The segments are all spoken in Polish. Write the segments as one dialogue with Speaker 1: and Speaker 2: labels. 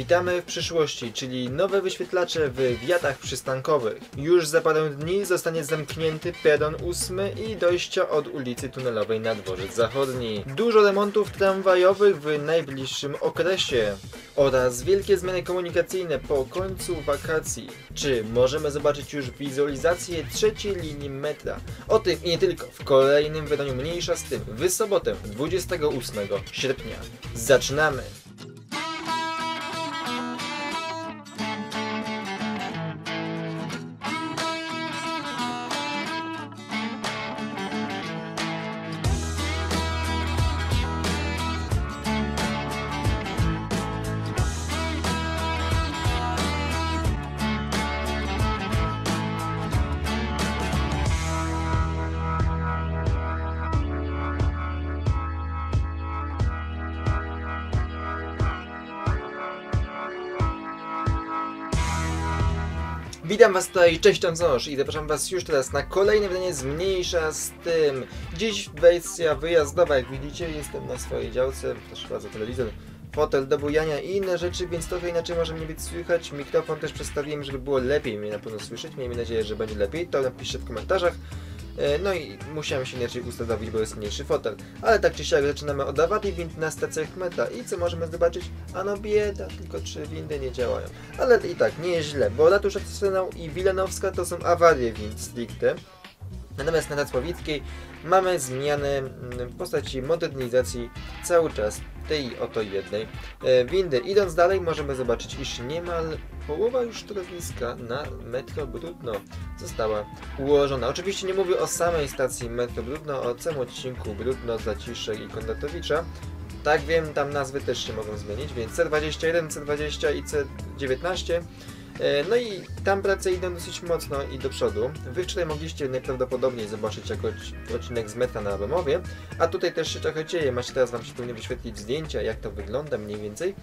Speaker 1: Witamy w przyszłości, czyli nowe wyświetlacze w wiatach przystankowych. Już za parę dni zostanie zamknięty peron 8 i dojścia od ulicy Tunelowej na dworzec zachodni. Dużo remontów tramwajowych w najbliższym okresie oraz wielkie zmiany komunikacyjne po końcu wakacji. Czy możemy zobaczyć już wizualizację trzeciej linii metra? O tym i nie tylko w kolejnym wydaniu mniejsza z tym w sobotę 28 sierpnia. Zaczynamy! Witam was tutaj, cześć Tanzosz i zapraszam was już teraz na kolejne wydanie Zmniejsza z tym. Dziś wersja wyjazdowa, jak widzicie jestem na swojej działce, też bardzo telewizor, fotel do bujania i inne rzeczy, więc trochę inaczej może mnie być słychać. Mikrofon też przestawiłem, żeby było lepiej mnie na pewno słyszeć, miejmy nadzieję, że będzie lepiej, to napiszcie w komentarzach. E, No i musiałem się inaczej ustawić, bo jest mniejszy fotel. Ale tak czy siak zaczynamy od awarii wind na stacjach meta. I co możemy zobaczyć? Ano bieda, tylko trzy windy nie działają. Ale i tak, nie jest źle, bo Ratusz Arsenał i Wilenowska to są awarie wind stricte. Natomiast na Racławickiej mamy zmiany mm, w postaci modernizacji cały czas tej oto jednej e, windy. Idąc dalej możemy zobaczyć, iż niemal połowa już torowiska na Metro Brudno została ułożona. Oczywiście nie mówię o samej stacji Metro Brudno, o całym odcinku Brudno, Zaciszek i Kondatowicza. Tak wiem, tam nazwy też się mogą zmienić, więc C21, C20 i C19 E, No i tam prace idą dosyć mocno i do przodu. Wy wczoraj mogliście najprawdopodobniej zobaczyć jako odc- odcinek z metra na Abemowie, a tutaj też się trochę dzieje. Macie teraz wam się powinny wyświetlić zdjęcia, jak to wygląda mniej więcej.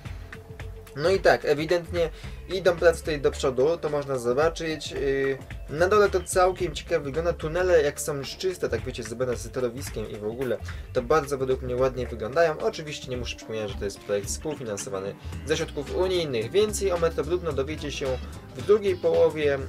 Speaker 1: No i tak, ewidentnie idą prace tutaj do przodu, to można zobaczyć. Yy, Na dole to całkiem ciekawie wygląda. Tunele jak są już czyste, tak wiecie, zrobione z torowiskiem i w ogóle, to bardzo według mnie ładnie wyglądają. Oczywiście nie muszę przypominać, że to jest projekt współfinansowany ze środków unijnych. Więcej o Metro Brudno dowiecie się w drugiej połowie e,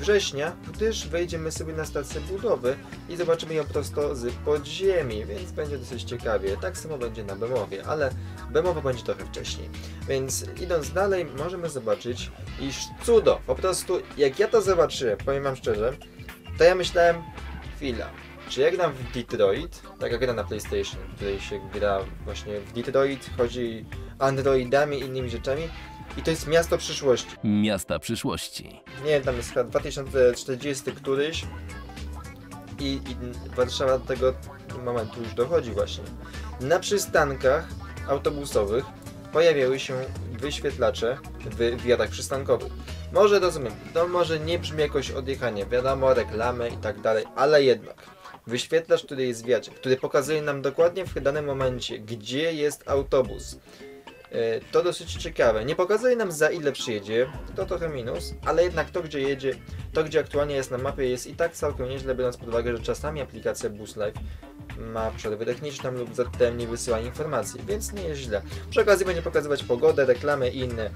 Speaker 1: września, gdyż wejdziemy sobie na stację budowy i zobaczymy ją prosto z podziemi, więc będzie dosyć ciekawie. Tak samo będzie na Bemowie, ale Bemowo będzie trochę wcześniej. Więc idąc dalej, możemy zobaczyć, iż cudo, po prostu jak ja to zobaczyłem, powiem wam szczerze, to ja myślałem, chwila, czy jak gram w Detroit, taka gra na PlayStation, w której się gra właśnie w Detroit, chodzi androidami i innymi rzeczami, i to jest miasto przyszłości.
Speaker 2: Miasta przyszłości.
Speaker 1: Nie wiem, tam jest chyba 2040 któryś i, i Warszawa do tego momentu już dochodzi właśnie. Na przystankach autobusowych pojawiały się wyświetlacze w wiatach przystankowych. Może rozumiem, to może nie brzmi jakoś odjechanie, wiadomo, reklamy i tak dalej, ale jednak wyświetlacz, który jest w wiacie, który pokazuje nam dokładnie w danym momencie, gdzie jest autobus. E, To dosyć ciekawe. Nie pokazuje nam za ile przyjedzie, to trochę minus, ale jednak to gdzie jedzie, to gdzie aktualnie jest na mapie jest i tak całkiem nieźle, biorąc pod uwagę, że czasami aplikacja Bus Live ma przerwę techniczną lub zatem nie wysyła informacji, więc nie jest źle. Przy okazji będzie pokazywać pogodę, reklamy i inne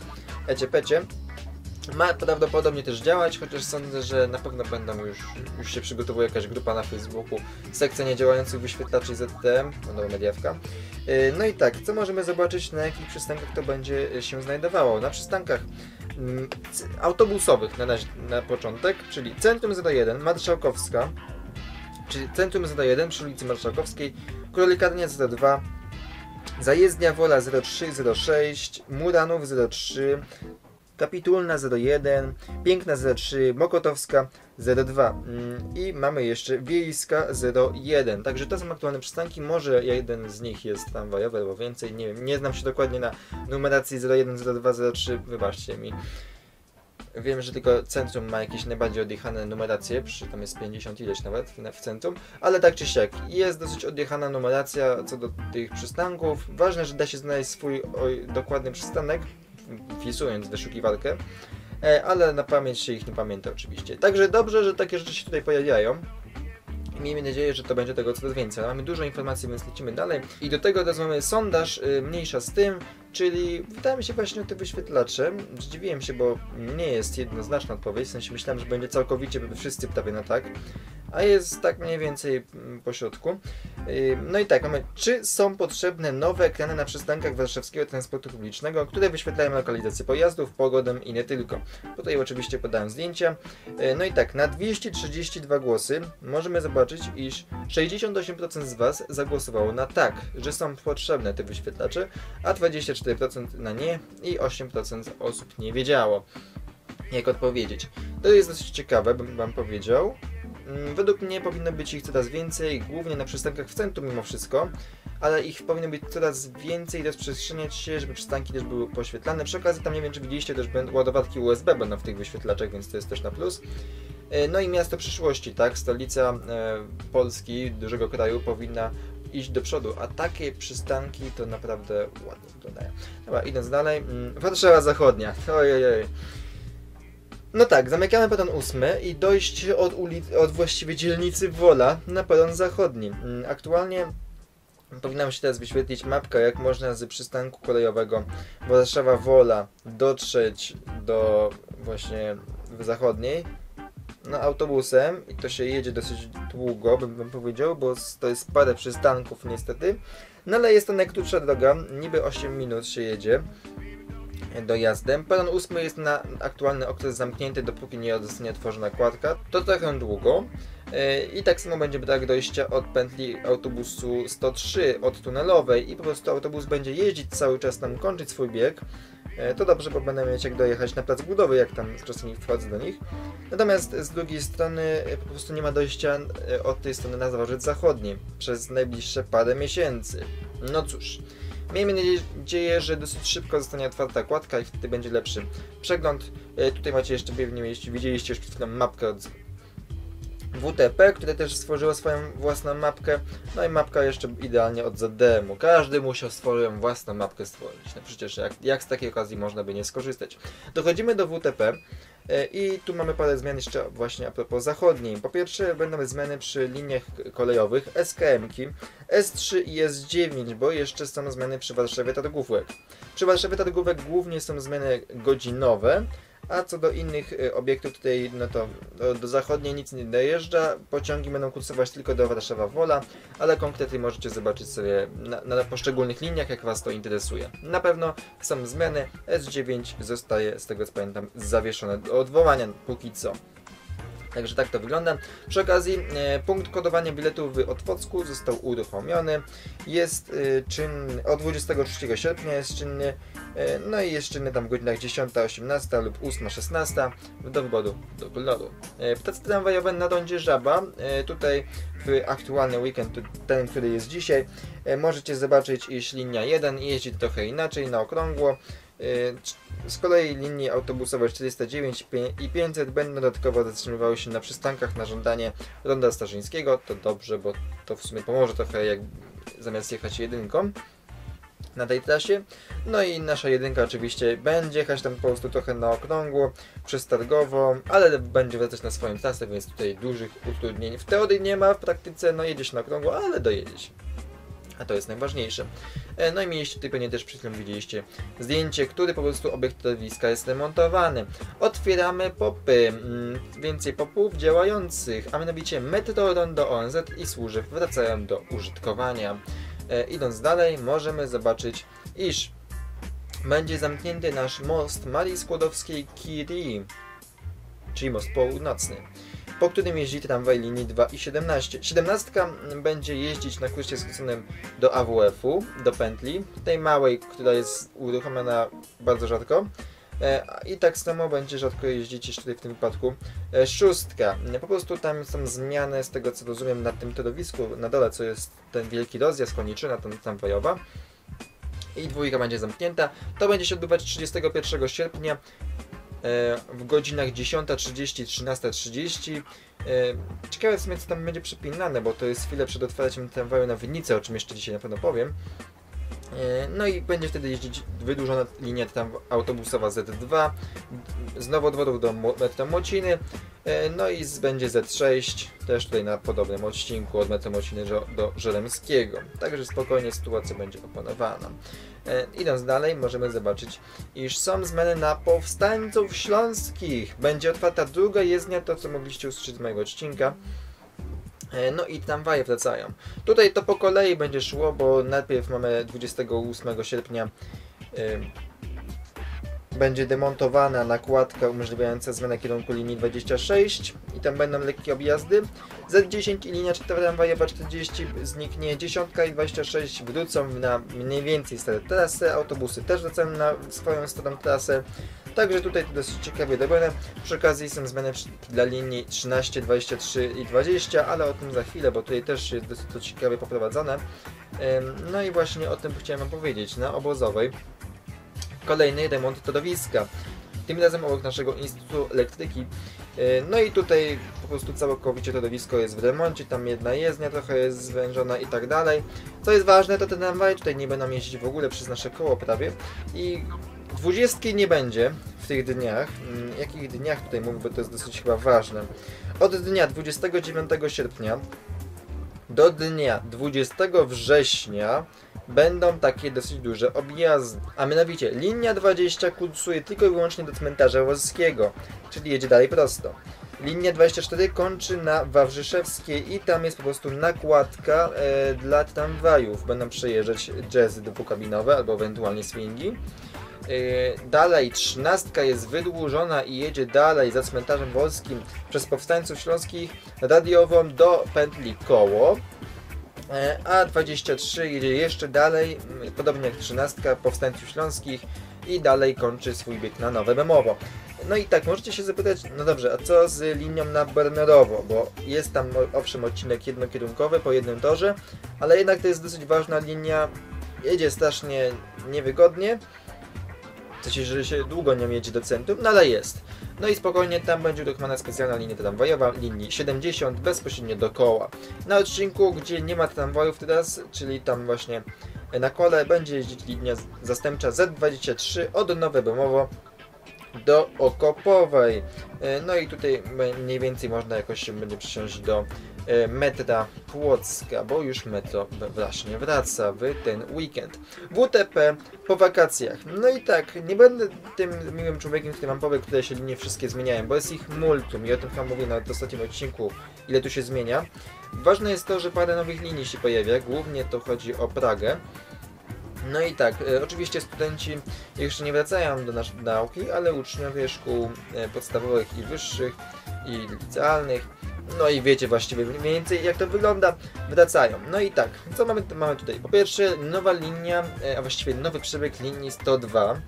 Speaker 1: ecie-pecie. Ma prawdopodobnie też działać, chociaż sądzę, że na pewno będą już, już się przygotowuje jakaś grupa na Facebooku, sekcja niedziałających wyświetlaczy ZTM, będą mediawka. Yy, No i tak, co możemy zobaczyć, na jakich przystankach to będzie się znajdowało? Na przystankach mm, autobusowych na, razie- na początek, czyli Centrum 01, Marszałkowska, czyli Centrum 01 przy ulicy Marszałkowskiej, Królikarnia 02, Zajezdnia Wola 0306, Muranów 03, Kapitulna 01, Piękna 03, Mokotowska 02 mm, i mamy jeszcze Wiejska 01. Także to są aktualne przystanki. Może jeden z nich jest tramwajowy albo więcej, nie wiem. Nie znam się dokładnie na numeracji 01, 02, 03, wybaczcie mi. Wiem, że tylko centrum ma jakieś najbardziej odjechane numeracje, przy tam jest 50 ileś nawet w, centrum, ale tak czy siak, jest dosyć odjechana numeracja co do tych przystanków. Ważne, że da się znaleźć swój dokładny przystanek, wpisując wyszukiwarkę, e, ale na pamięć się ich nie pamięta oczywiście. Także dobrze, że takie rzeczy się tutaj pojawiają. Miejmy nadzieję, że to będzie tego coraz więcej. Mamy dużo informacji, więc lecimy dalej. I do tego teraz mamy sondaż, y, mniejsza z tym, czyli wydaje mi się właśnie o te wyświetlacze. Zdziwiłem się, bo nie jest jednoznaczna odpowiedź, w sensie myślałem, że będzie całkowicie wszyscy prawie na tak, a jest tak mniej więcej mm, po środku. No i tak, mamy, czy są potrzebne nowe ekrany na przystankach warszawskiego transportu publicznego, które wyświetlają lokalizację pojazdów, pogodę i nie tylko. Tutaj oczywiście podałem zdjęcia. Y, No i tak, na 232 głosy możemy zobaczyć, iż 68% z Was zagłosowało na tak, że są potrzebne te wyświetlacze, a 24% na nie i 8% osób nie wiedziało, jak odpowiedzieć. To jest dosyć ciekawe, bym Wam powiedział. Mm, Według mnie powinno być ich coraz więcej, głównie na przystankach w centrum mimo wszystko, ale ich powinno być coraz więcej, rozprzestrzeniać się, żeby przystanki też były poświetlane. Przy okazji tam nie wiem, czy widzieliście, też będą ładowarki USB będą w tych wyświetlaczach, więc to jest też na plus. E, No i miasto przyszłości, tak? Stolica e, Polski, dużego kraju powinna iść do przodu, a takie przystanki to naprawdę ładnie wyglądają. Dobra, idąc dalej. mm, Warszawa Zachodnia. No tak, zamykamy peron ósmy i dojście od, ulic, od właściwie dzielnicy Wola na peron zachodni. Mm, Aktualnie powinna się teraz wyświetlić mapka, jak można z przystanku kolejowego Warszawa Wola dotrzeć do właśnie zachodniej no, autobusem i to się jedzie dosyć długo, bym, bym powiedział, bo to jest parę przystanków niestety. No ale jest to najkrótsza droga, niby 8 minut się jedzie dojazdem. Peron 8 jest na aktualny okres zamknięty, dopóki nie zostanie otworzona kładka. To trochę długo. Yy, I tak samo będzie brak dojścia od pętli autobusu 103 od tunelowej i po prostu autobus będzie jeździć cały czas tam, kończyć swój bieg. Yy, To dobrze, bo będę mieć jak dojechać na plac budowy, jak tam czasami wchodzę do nich. Natomiast z drugiej strony yy, po prostu nie ma dojścia yy, od tej strony na dworzec zachodni przez najbliższe parę miesięcy. No cóż. Miejmy nadzieję, że dosyć szybko zostanie otwarta kładka i wtedy będzie lepszy przegląd. E, Tutaj macie jeszcze pewnie widzieliście już przed chwilą mapkę od WTP, które też stworzyło swoją własną mapkę. No i mapka jeszcze idealnie od ZDM-u. Każdy musiał swoją własną mapkę stworzyć. No przecież jak, jak z takiej okazji można by nie skorzystać. Dochodzimy do WTP. E, I tu mamy parę zmian jeszcze właśnie a propos zachodniej. Po pierwsze będą zmiany przy liniach kolejowych SKM-ki, S3 i S9, bo jeszcze są zmiany przy Warszawie Targówek. Przy Warszawie Targówek głównie są zmiany godzinowe, a co do innych y, obiektów tutaj, no to do, do zachodniej nic nie dojeżdża. Pociągi będą kursować tylko do Warszawa Wola, ale konkrety możecie zobaczyć sobie na, na poszczególnych liniach, jak Was to interesuje. Na pewno są zmiany. S9 zostaje, z tego co pamiętam, zawieszone do odwołania póki co. Także tak to wygląda. Przy okazji e, punkt kodowania biletów w Otwocku został uruchomiony. Jest e, czynny od 23 sierpnia jest czynny. E, no i jest czynny tam w godzinach 10, 18 lub 8, 16 do wyboru do koloru. E, Ptacy tramwajowe na rondzie Żaba. Tutaj w aktualny weekend, ten, który jest dzisiaj, możecie zobaczyć, iż linia 1 jeździ trochę inaczej, na okrągło. C- Z kolei linie autobusowe 409 pie- i 500 będą dodatkowo zatrzymywały się na przystankach na żądanie Ronda Starzyńskiego. To dobrze, bo to w sumie pomoże trochę, jak zamiast jechać jedynką na tej trasie. No i nasza jedynka oczywiście będzie jechać tam po prostu trochę na okrągło, przestargowo, ale będzie wracać na swoją trasę, więc tutaj dużych utrudnień w teorii nie ma, w praktyce no jedziesz na okrągło, ale dojedziesz. A to jest najważniejsze. E, No i mieliście tutaj pewnie też przed chwilą widzieliście zdjęcie, który po prostu obiekt lotniska jest remontowany. Otwieramy popy, mm, więcej popów działających, a mianowicie metro Rondo ONZ i Służew wracają do użytkowania. E, idąc dalej, możemy zobaczyć, iż będzie zamknięty nasz most Marii Skłodowskiej-Curie, czyli most północny, po którym jeździ tramwaj linii 2 i 17. 17 będzie jeździć na kursie skróconym do AWF-u, do pętli, tej małej, która jest uruchomiona bardzo rzadko. E, I tak samo będzie rzadko jeździć jeszcze tutaj w tym wypadku. E, Szóstka. Po prostu tam są zmiany z tego co rozumiem na tym torowisku na dole, co jest ten wielki rozjazd koniczyna tam tramwajowa. I dwójka będzie zamknięta. To będzie się odbywać 31 sierpnia w godzinach 10.30, 13.30. E, Ciekawe w sumie co tam będzie przypinane, bo to jest chwilę przed otwarciem tramwaju na Winnicę, o czym jeszcze dzisiaj na pewno powiem. E, No i będzie wtedy jeździć wydłużona linia autobusowa Z2 z nowodworów do Mo- metra Mociny. E, No i będzie Z6 też tutaj na podobnym odcinku od metra Mociny do, Żeremskiego. Także spokojnie sytuacja będzie opanowana. E, Idąc dalej możemy zobaczyć, iż są zmiany na powstańców śląskich. Będzie otwarta druga jezdnia, to co mogliście usłyszeć z mojego odcinka. E, No i tramwaje wracają. Tutaj to po kolei będzie szło, bo najpierw mamy 28 sierpnia będzie demontowana nakładka umożliwiająca zmianę kierunku linii 26 i tam będą lekkie objazdy. Z10 i linia tramwajowa 40 zniknie, 10 i 26 wrócą na mniej więcej stare trasy, autobusy też wracają na swoją starą trasę. Także tutaj to dosyć ciekawie robione. Przy okazji są zmiany dla linii 13, 23 i 20, ale o tym za chwilę, bo tutaj też jest dosyć ciekawie poprowadzone. No i właśnie o tym chciałem Wam powiedzieć. Na obozowej kolejny remont torowiska. Tym razem obok naszego Instytutu Elektryki. Yy, No i tutaj po prostu całkowicie torowisko jest w remoncie, tam jedna jezdnia trochę jest zwężona i tak dalej. Co jest ważne, to te tramwaje tutaj nie będą jeździć w ogóle przez nasze koło prawie i dwudziestki nie będzie w tych dniach. Mm, Jakich dniach tutaj mówię, bo to jest dosyć chyba ważne. Od dnia 29 sierpnia do dnia 20 września będą takie dosyć duże objazdy. A mianowicie linia 20 kursuje tylko i wyłącznie do cmentarza Wolskiego, czyli jedzie dalej prosto. Linia 24 kończy na Wawrzyszewskiej i tam jest po prostu nakładka e, dla tramwajów. Będą przejeżdżać jazzy dwukabinowe albo ewentualnie swingi. E, dalej 13 jest wydłużona i jedzie dalej za cmentarzem wolskim przez powstańców śląskich radiową do pętli koło. E, A 23 jedzie jeszcze dalej, m, podobnie jak 13 powstańców śląskich i dalej kończy swój bieg na Nowe Bemowo. No i tak, możecie się zapytać, no dobrze, a co z linią na Bernerowo? Bo jest tam owszem odcinek jednokierunkowy po jednym torze, ale jednak to jest dosyć ważna linia, jedzie strasznie niewygodnie. Sensie, że się długo nie jedzie do centrum, no ale jest. No i spokojnie tam będzie uruchomiona specjalna linia tramwajowa, linii 70 bezpośrednio do koła. Na odcinku, gdzie nie ma tramwajów teraz, czyli tam właśnie na kole, będzie jeździć linia zastępcza Z23 od Nowe Bemowo do Okopowej. E, No i tutaj mniej więcej można jakoś będzie przysiąść do e, metra Płocka, bo już metro właśnie wraca w ten weekend. WTP po wakacjach. No i tak, nie będę tym miłym człowiekiem, który wam powie, które się linie wszystkie zmieniają, bo jest ich multum i o tym wam mówię na ostatnim odcinku, ile tu się zmienia. Ważne jest to, że parę nowych linii się pojawia, głównie to chodzi o Pragę. No i tak, e, oczywiście studenci jeszcze nie wracają do naszej nauki, ale uczniowie szkół e, podstawowych i wyższych i licealnych, no i wiecie właściwie mniej więcej jak to wygląda, wracają. No i tak, co mamy, mamy tutaj? Po pierwsze nowa linia, e, a właściwie nowy przebieg linii 102.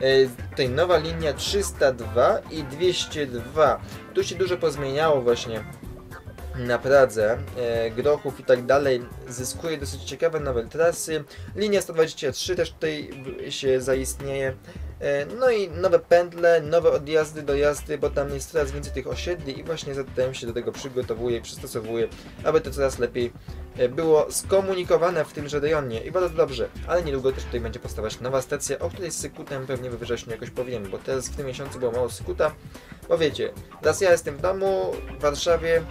Speaker 1: E, Tutaj nowa linia 302 i 202. Tu się dużo pozmieniało właśnie na Pradze, e, Grochów i tak dalej, zyskuje dosyć ciekawe nowe trasy. Linia 123 też tutaj się zaistnieje. E, No i nowe pętle, nowe odjazdy, dojazdy, bo tam jest coraz więcej tych osiedli i właśnie ZTM się do tego przygotowuje i przystosowuje, aby to coraz lepiej e, było skomunikowane w tymże rejonie i bardzo dobrze, ale niedługo też tutaj będzie powstawać nowa stacja, o której z Sykutem pewnie we wrześniu jakoś powiem, bo teraz w tym miesiącu było mało Sykuta, bo wiecie, raz ja jestem w domu, w Warszawie,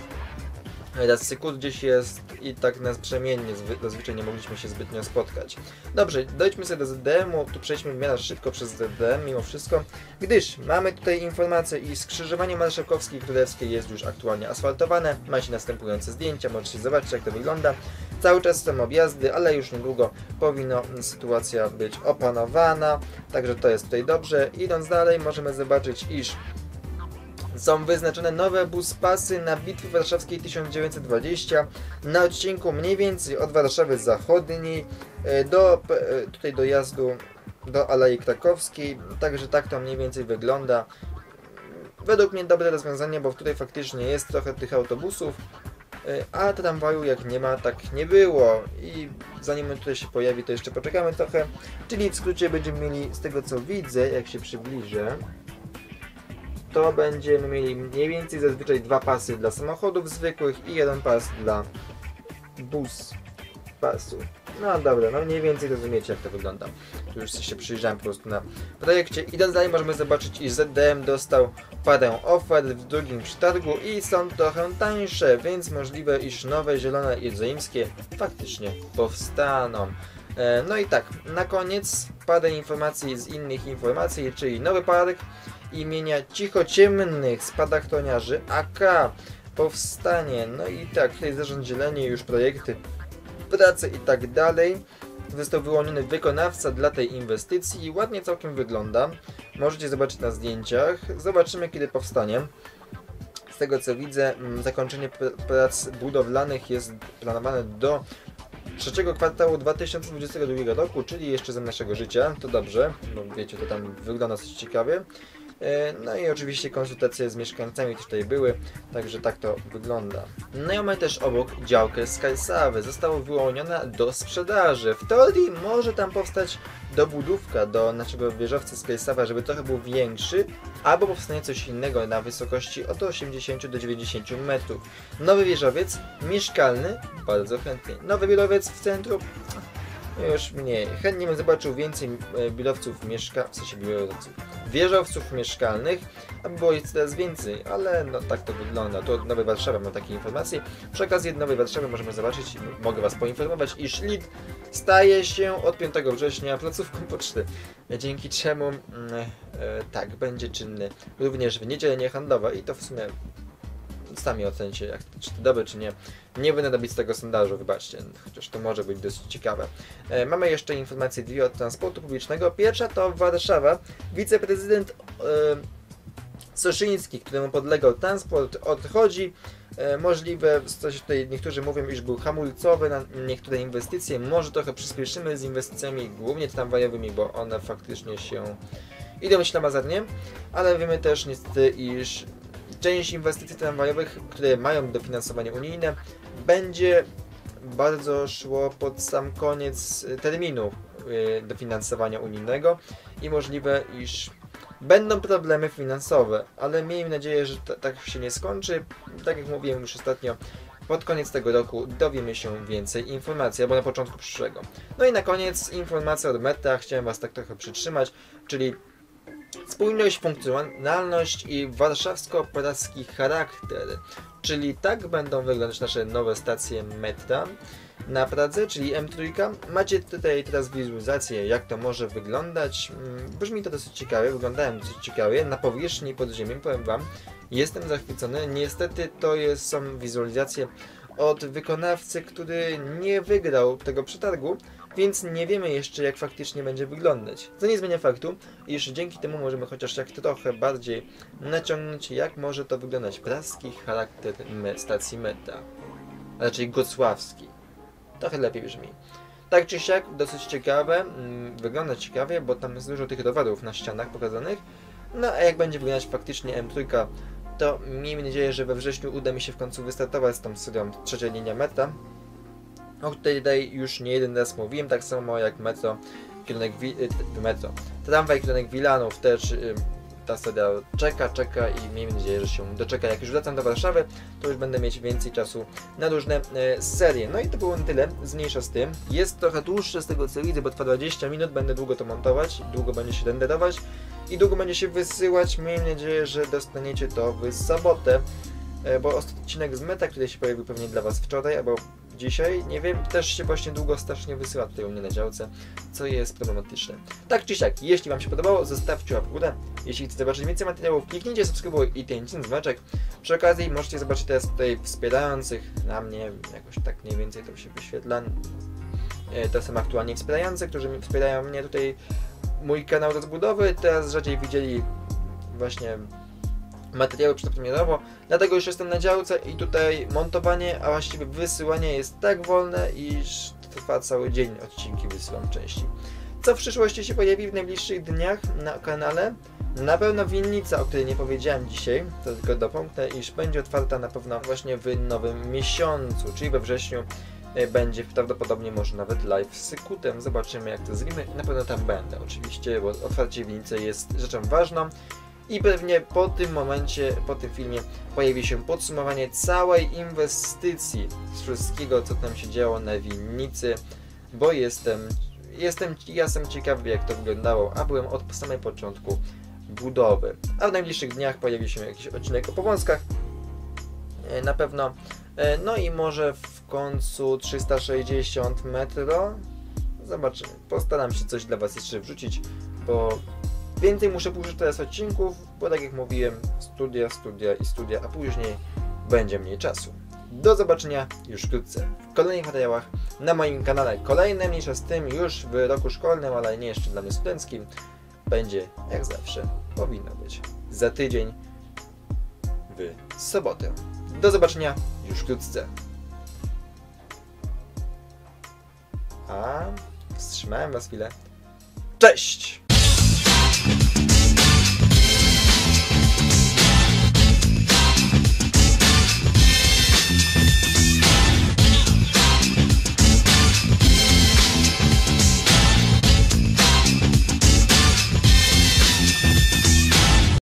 Speaker 1: Raz sekund gdzieś jest i tak nas przemiennie, zwy- zazwyczaj nie mogliśmy się zbytnio spotkać. Dobrze, dojdźmy sobie do ZDM-u, tu przejdźmy w miarę szybko przez ZDM mimo wszystko, gdyż mamy tutaj informację i skrzyżowanie Marszałkowskiej i Królewskiej jest już aktualnie asfaltowane, macie następujące zdjęcia, możecie zobaczyć jak to wygląda. Cały czas są objazdy, ale już niedługo powinno sytuacja być opanowana, także to jest tutaj dobrze. Idąc dalej możemy zobaczyć, iż są wyznaczone nowe buspasy na Bitwie Warszawskiej 1920 na odcinku mniej więcej od Warszawy Zachodniej e, do e, tutaj dojazdu do Alei Krakowskiej, także tak to mniej więcej wygląda. Według mnie dobre rozwiązanie, bo tutaj faktycznie jest trochę tych autobusów, e, a tramwaju jak nie ma, tak nie było. I zanim on tutaj się pojawi, to jeszcze poczekamy trochę, czyli w skrócie będziemy mieli z tego co widzę, jak się przybliżę, to będziemy mieli mniej więcej zazwyczaj dwa pasy dla samochodów zwykłych i jeden pas dla bus, pasu. No dobra, no mniej więcej rozumiecie jak to wygląda. Tu już się przyjrzałem po prostu na projekcie. Idąc dalej możemy zobaczyć, iż ZDM dostał parę ofert w drugim przetargu i są trochę tańsze, więc możliwe, iż nowe zielone jerozolimskie faktycznie powstaną. E, No i tak, na koniec parę informacji z innych informacji, czyli nowy park imienia cichociemnych spadachroniarzy AK powstanie. No i tak, tutaj zarząd już projekty, prace i tak dalej. Został wyłoniony wykonawca dla tej inwestycji i ładnie całkiem wygląda. Możecie zobaczyć na zdjęciach. Zobaczymy kiedy powstanie. Z tego co widzę, mm, zakończenie pr- prac budowlanych jest planowane do trzeciego kwartału 2022 roku, czyli jeszcze za naszego życia. To dobrze, bo wiecie, to tam wygląda dosyć ciekawie. E, No i oczywiście konsultacje z mieszkańcami tutaj były, także tak to wygląda. No i mamy też obok działkę Skysawy. Została wyłoniona do sprzedaży. W teorii może tam powstać dobudówka do naszego wieżowca Skysawa, żeby trochę był większy, albo powstanie coś innego na wysokości od 80 do 90 metrów. Nowy wieżowiec, mieszkalny, bardzo chętnie. Nowy wieżowiec w centrum, już mniej. Chętnie bym zobaczył więcej e, biurowców mieszka... w sensie biurowców, wieżowców mieszkalnych, aby było ich coraz więcej, ale no tak to wygląda. Tu od Nowej Warszawy mam takie informacje. Przy okazji Nowej Warszawy możemy zobaczyć, mogę Was poinformować, iż LID staje się od 5 września placówką poczty, dzięki czemu mm, e, tak, będzie czynny również w niedzielę niehandlowe i to w sumie sami ocencie, jak, czy to dobre, czy nie. Nie będę robić z tego sondażu, wybaczcie, chociaż to może być dosyć ciekawe. E, mamy jeszcze informacje dwie od transportu publicznego. Pierwsza to Warszawa. Wiceprezydent e, Soszyński, któremu podlegał transport, odchodzi. E, możliwe, coś tutaj niektórzy mówią, iż był hamulcowy na niektóre inwestycje. Może trochę przyspieszymy z inwestycjami, głównie tramwajowymi, bo one faktycznie się idą ślamazarnie, ale wiemy też niestety, iż część inwestycji tramwajowych, które mają dofinansowanie unijne, będzie bardzo szło pod sam koniec y, terminu y, dofinansowania unijnego i możliwe, iż będą problemy finansowe, ale miejmy nadzieję, że tak się nie skończy. Tak jak mówiłem już ostatnio, pod koniec tego roku dowiemy się więcej informacji, albo na początku przyszłego. No i na koniec informacja od Meta, chciałem Was tak trochę przytrzymać, czyli spójność, funkcjonalność i warszawsko-praski charakter. Czyli tak będą wyglądać nasze nowe stacje metra na Pradze, czyli M3. Macie tutaj teraz wizualizację, jak to może wyglądać. Mm, Brzmi to dosyć ciekawie, wyglądają dosyć ciekawie. Na powierzchni pod ziemią, powiem Wam, jestem zachwycony. Niestety to jest, są wizualizacje od wykonawcy, który nie wygrał tego przetargu, więc nie wiemy jeszcze jak faktycznie będzie wyglądać. Co nie zmienia faktu, iż dzięki temu możemy chociaż jak trochę bardziej naciągnąć jak może to wyglądać praski charakter stacji meta, a raczej gocławski. Trochę lepiej brzmi. Tak czy siak, dosyć ciekawe, mm, wygląda ciekawie, bo tam jest dużo tych rowerów na ścianach pokazanych. No a jak będzie wyglądać faktycznie M3, to miejmy nadzieję, że we wrześniu uda mi się w końcu wystartować z tą serią trzecia linia meta. O której tutaj już nie jeden raz mówiłem, tak samo jak metro, kierunek wi- y, metro. Tramwaj, kierunek Wilanów też y, ta seria czeka, czeka i miejmy nadzieję, że się doczeka. Jak już wracam do Warszawy, to już będę mieć więcej czasu na różne e, serie. No i to było na tyle, zmniejsza z tym. Jest trochę dłuższe z tego co widzę, bo trwa 20 minut, będę długo to montować, długo będzie się renderować i długo będzie się wysyłać. Miejmy nadzieję, że dostaniecie to w sobotę, e, bo ostatni odcinek z Meta, który się pojawił pewnie dla Was wczoraj albo dzisiaj, nie wiem, też się właśnie długo strasznie wysyła tutaj u mnie na działce, co jest problematyczne. Tak czy siak, jeśli Wam się podobało, zostawcie łapkę w górę. Jeśli chcecie zobaczyć więcej materiałów, kliknijcie subskrybuj i kliknijcie dzwoneczek. Przy okazji możecie zobaczyć teraz tutaj wspierających na mnie, jakoś tak mniej więcej to się wyświetla. E, To są aktualnie wspierający, którzy wspierają mnie tutaj, mój kanał rozbudowy. Teraz rzadziej widzieli właśnie materiały przedpremierowo, dlatego już jestem na działce i tutaj montowanie, a właściwie wysyłanie jest tak wolne, iż trwa cały dzień odcinki wysyłam części. Co w przyszłości się pojawi w najbliższych dniach na kanale? Na pewno winnica, o której nie powiedziałem dzisiaj, to tylko dopomknę, iż będzie otwarta na pewno właśnie w nowym miesiącu, czyli we wrześniu e, będzie prawdopodobnie może nawet live z Sykutem. Zobaczymy jak to zrobimy. Na pewno tam będę oczywiście, bo otwarcie winnicy jest rzeczą ważną. I pewnie po tym momencie, po tym filmie pojawi się podsumowanie całej inwestycji z wszystkiego, co tam się działo na winnicy, bo jestem, jestem, ja jestem ciekawy, jak to wyglądało, a byłem od samego początku budowy. A w najbliższych dniach pojawi się jakiś odcinek o powązkach, e, na pewno. E, No i może w końcu 360 metro. Zobaczymy. Postaram się coś dla Was jeszcze wrzucić, bo więcej muszę pójść teraz odcinków, bo tak jak mówiłem, studia, studia i studia, a później będzie mniej czasu. Do zobaczenia już wkrótce w kolejnych materiałach na moim kanale. Kolejne mniejsza z tym już w roku szkolnym, ale nie jeszcze dla mnie studenckim. Będzie jak zawsze. Powinno być za tydzień w sobotę. Do zobaczenia już wkrótce. A wstrzymałem was chwilę. Cześć!